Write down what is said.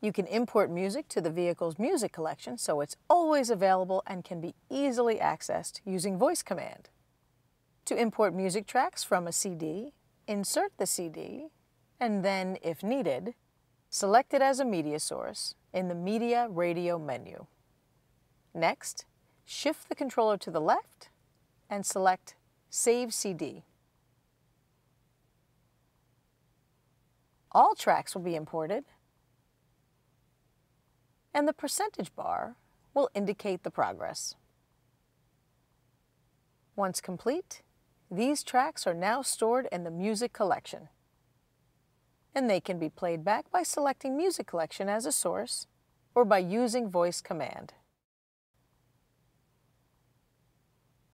You can import music to the vehicle's music collection so it's always available and can be easily accessed using voice command. To import music tracks from a CD, insert the CD, and then, if needed, select it as a media source in the Media Radio menu. Next, shift the controller to the left and select Save CD. All tracks will be imported, and the percentage bar will indicate the progress. Once complete, these tracks are now stored in the music collection, and they can be played back by selecting Music Collection as a source or by using voice command.